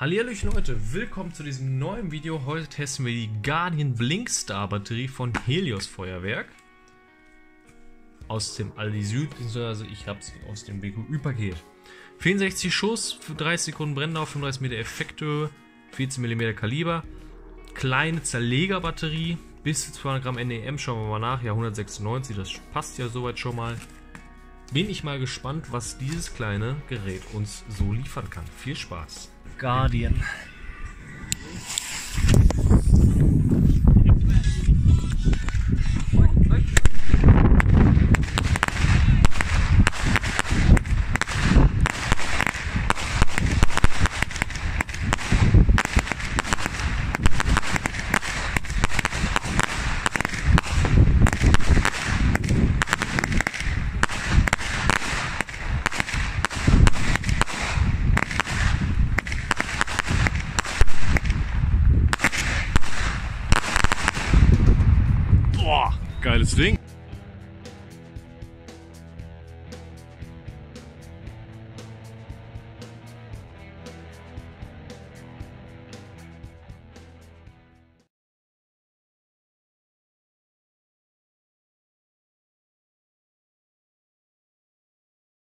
Hallihallöchen Leute, willkommen zu diesem neuen Video. Heute testen wir die Guardian Blinkstar Batterie von Helios Feuerwerk. Aus dem Aldi Süd, beziehungsweise ich habe sie aus dem BQÜ-Paket. 64 Schuss, für 30 Sekunden Brenndauer, 35 Meter Effekthöhe, 14 mm Kaliber. Kleine Zerlegerbatterie, bis zu 200 Gramm NEM, schauen wir mal nach. Ja, 196, das passt ja soweit schon mal. Bin ich mal gespannt, was dieses kleine Gerät uns so liefern kann. Viel Spaß! Guardian. Boah, geiles Ding.